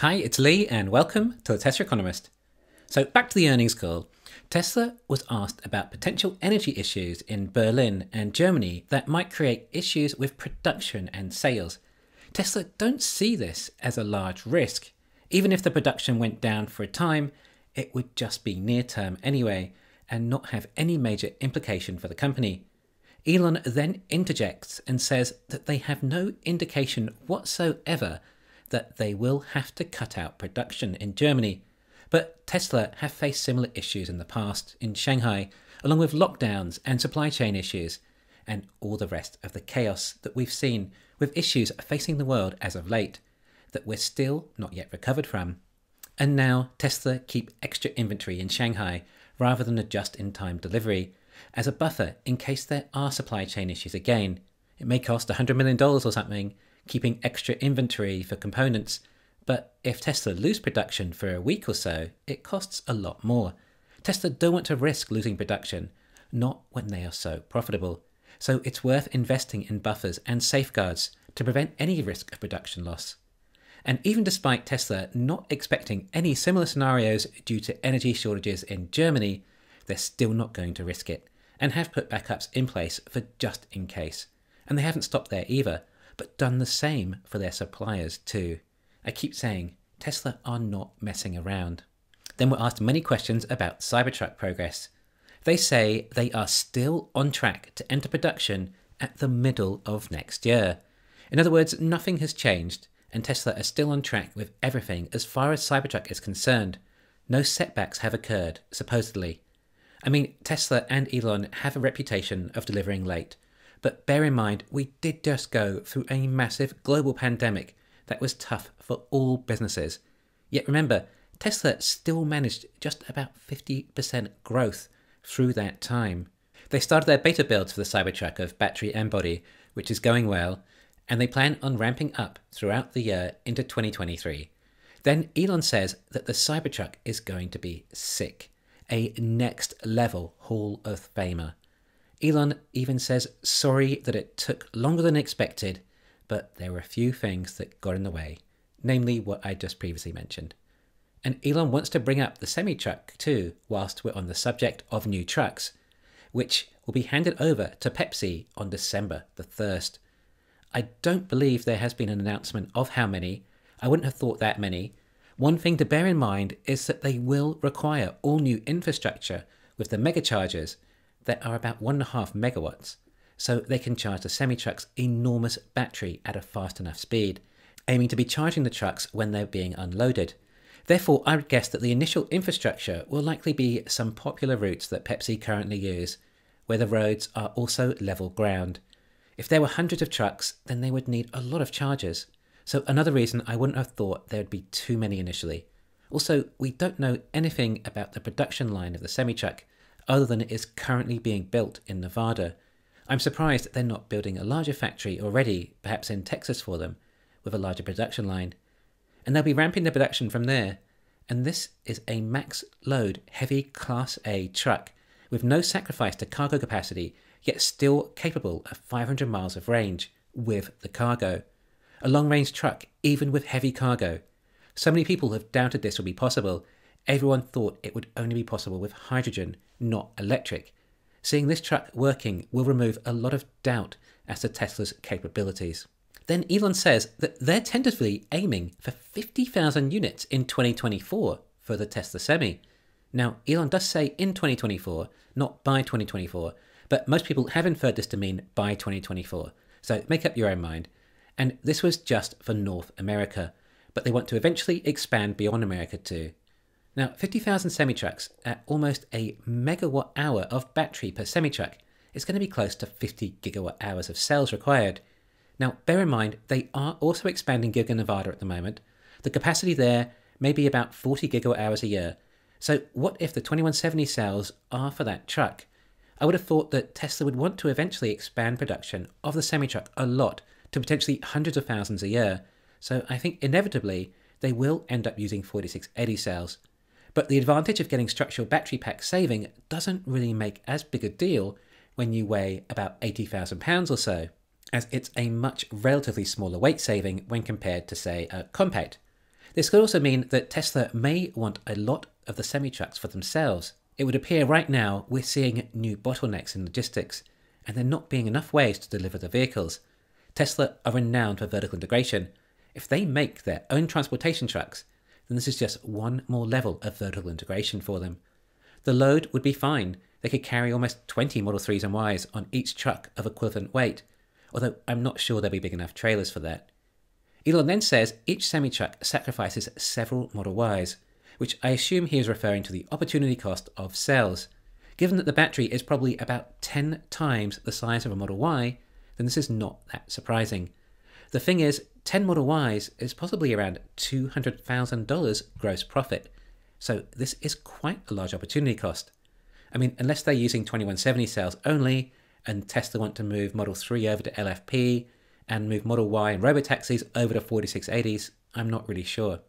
Hi, it's Lee, and welcome to the Tesla Economist. So, back to the earnings call. Tesla was asked about potential energy issues in Berlin and Germany that might create issues with production and sales. Tesla don't see this as a large risk. Even if the production went down for a time, it would just be near term anyway and not have any major implication for the company. Elon then interjects and says that they have no indication whatsoever that they will have to cut out production in Germany. But Tesla have faced similar issues in the past in Shanghai, along with lockdowns and supply chain issues, and all the rest of the chaos that we've seen with issues facing the world as of late that we're still not yet recovered from. And now Tesla keep extra inventory in Shanghai rather than a just in time delivery as a buffer in case there are supply chain issues again. It may cost $100 million or something, keeping extra inventory for components, but if Tesla lose production for a week or so, it costs a lot more. Tesla don't want to risk losing production, not when they are so profitable. So it's worth investing in buffers and safeguards to prevent any risk of production loss. And even despite Tesla not expecting any similar scenarios due to energy shortages in Germany, they're still not going to risk it and have put backups in place for just in case. And they haven't stopped there either, but done the same for their suppliers too. I keep saying, Tesla are not messing around. Then we're asked many questions about Cybertruck progress. They say they are still on track to enter production at the middle of next year. In other words, nothing has changed, and Tesla are still on track with everything as far as Cybertruck is concerned. No setbacks have occurred, supposedly. I mean, Tesla and Elon have a reputation of delivering late, but bear in mind, we did just go through a massive global pandemic that was tough for all businesses. Yet remember, Tesla still managed just about 50% growth through that time. They started their beta builds for the Cybertruck of battery and body, which is going well, and they plan on ramping up throughout the year into 2023. Then Elon says that the Cybertruck is going to be sick, a next level Hall of Famer. Elon even says sorry that it took longer than expected, but there were a few things that got in the way, namely what I just previously mentioned. And Elon wants to bring up the semi truck too, whilst we're on the subject of new trucks, which will be handed over to Pepsi on December the 1st. I don't believe there has been an announcement of how many. I wouldn't have thought that many. One thing to bear in mind is that they will require all new infrastructure with the megachargers that are about 1.5 megawatts, so they can charge the semi truck's enormous battery at a fast enough speed, aiming to be charging the trucks when they're being unloaded. Therefore, I would guess that the initial infrastructure will likely be some popular routes that Pepsi currently use, where the roads are also level ground. If there were hundreds of trucks, then they would need a lot of chargers. So, another reason I wouldn't have thought there would be too many initially. Also, we don't know anything about the production line of the semi truck, other than it is currently being built in Nevada. I'm surprised they're not building a larger factory already, perhaps in Texas for them, with a larger production line. And they'll be ramping the production from there. And this is a max load heavy Class A truck with no sacrifice to cargo capacity, yet still capable of 500 miles of range with the cargo. A long range truck, even with heavy cargo. So many people have doubted this would be possible, Everyone thought it would only be possible with hydrogen, not electric. Seeing this truck working will remove a lot of doubt as to Tesla's capabilities. Then Elon says that they're tentatively aiming for 50,000 units in 2024 for the Tesla Semi. Now, Elon does say in 2024, not by 2024, but most people have inferred this to mean by 2024. So make up your own mind. And this was just for North America, but they want to eventually expand beyond America too. Now, 50,000 semi-trucks at almost a megawatt hour of battery per semi-truck is going to be close to 50 gigawatt hours of cells required. Now, bear in mind, they are also expanding Giga Nevada at the moment. The capacity there may be about 40 gigawatt hours a year. So, what if the 2170 cells are for that truck? I would have thought that Tesla would want to eventually expand production of the semi truck a lot to potentially hundreds of thousands a year. So, I think inevitably they will end up using 4680 cells. But the advantage of getting structural battery pack saving doesn't really make as big a deal when you weigh about £80,000 or so, as it's a much relatively smaller weight saving when compared to, say, a compact. This could also mean that Tesla may want a lot of the semi trucks for themselves. It would appear right now we're seeing new bottlenecks in logistics, and there not being enough ways to deliver the vehicles. Tesla are renowned for vertical integration. If they make their own transportation trucks, then this is just one more level of vertical integration for them. The load would be fine. They could carry almost 20 Model 3s and Ys on each truck of equivalent weight, although I'm not sure there'll be big enough trailers for that. Elon then says each semi truck sacrifices several Model Ys, which I assume he is referring to the opportunity cost of cells. Given that the battery is probably about 10 times the size of a Model Y, then this is not that surprising. The thing is, 10 Model Ys is possibly around $200,000 gross profit, so this is quite a large opportunity cost. I mean, unless they're using 2170 cells only, and Tesla want to move Model 3 over to LFP, and move Model Y and robotaxis over to 4680s, I'm not really sure.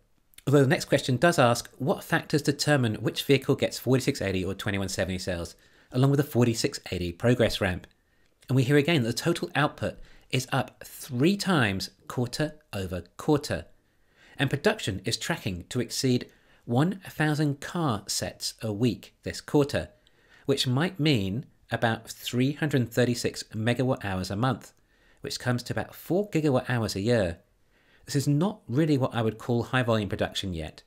Although the next question does ask what factors determine which vehicle gets 4680 or 2170 cells, along with the 4680 progress ramp. And we hear again that the total output is up three times quarter over quarter. And production is tracking to exceed 1,000 car sets a week this quarter, which might mean about 336 megawatt hours a month, which comes to about 4 gigawatt hours a year. This is not really what I would call high volume production yet.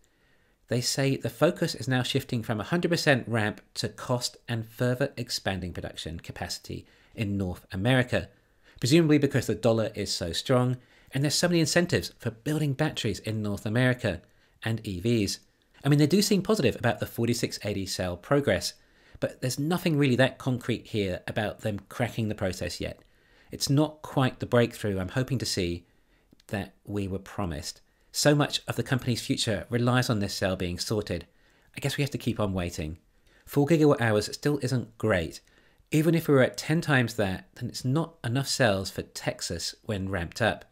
They say the focus is now shifting from 100% ramp to cost and further expanding production capacity in North America, presumably because the dollar is so strong and there's so many incentives for building batteries in North America and EVs. I mean, they do seem positive about the 4680 cell progress, but there's nothing really that concrete here about them cracking the process yet. It's not quite the breakthrough I'm hoping to see that we were promised. So much of the company's future relies on this cell being sorted. I guess we have to keep on waiting. 4 gigawatt hours still isn't great. Even if we were at 10 times that, then it's not enough cells for Texas when ramped up.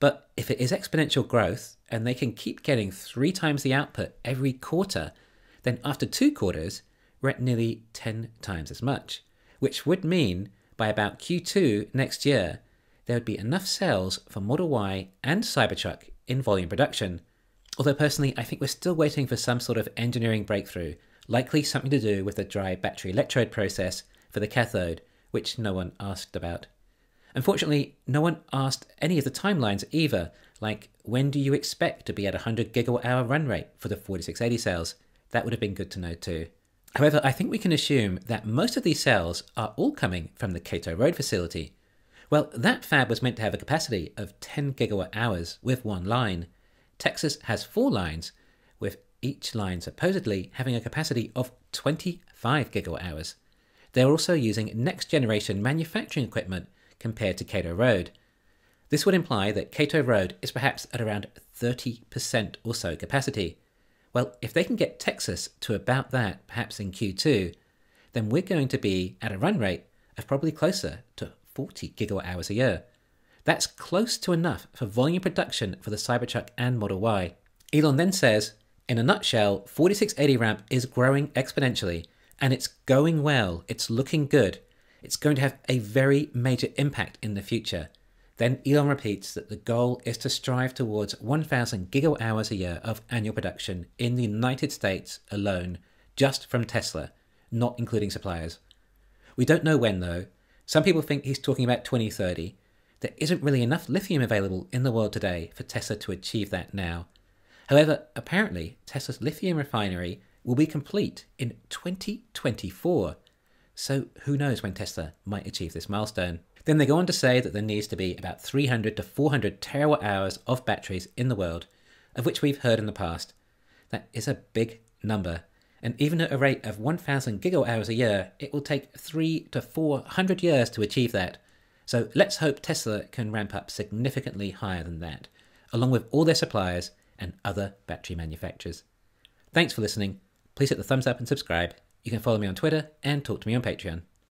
But if it is exponential growth and they can keep getting three times the output every quarter, then after two quarters, we're at nearly 10 times as much, which would mean by about Q2 next year, there would be enough cells for Model Y and Cybertruck in volume production. Although personally, I think we're still waiting for some sort of engineering breakthrough, likely something to do with the dry battery electrode process for the cathode, which no one asked about. Unfortunately, no one asked any of the timelines either, like when do you expect to be at 100 gigawatt hour run rate for the 4680 cells? That would have been good to know too. However, I think we can assume that most of these cells are all coming from the Kato Road facility. Well, that fab was meant to have a capacity of 10 gigawatt hours with one line. Texas has four lines, with each line supposedly having a capacity of 25 gigawatt hours. They're also using next generation manufacturing equipment compared to Kato Road. This would imply that Kato Road is perhaps at around 30% or so capacity. Well, if they can get Texas to about that, perhaps in Q2, then we're going to be at a run rate of probably closer to 40 gigawatt hours a year. That's close to enough for volume production for the Cybertruck and Model Y. Elon then says, in a nutshell, 4680 ramp is growing exponentially and it's going well, it's looking good. It's going to have a very major impact in the future. Then Elon repeats that the goal is to strive towards 1,000 gigawatt hours a year of annual production in the United States alone, just from Tesla, not including suppliers. We don't know when though. Some people think he's talking about 2030. There isn't really enough lithium available in the world today for Tesla to achieve that now. However, apparently, Tesla's lithium refinery will be complete in 2024. So who knows when Tesla might achieve this milestone. Then they go on to say that there needs to be about 300 to 400 terawatt hours of batteries in the world, of which we've heard in the past. That is a big number, and even at a rate of 1,000 gigawatt hours a year, it will take 3 to 400 years to achieve that. So let's hope Tesla can ramp up significantly higher than that, along with all their suppliers and other battery manufacturers. Thanks for listening. Please hit the thumbs up and subscribe. You can follow me on Twitter and talk to me on Patreon.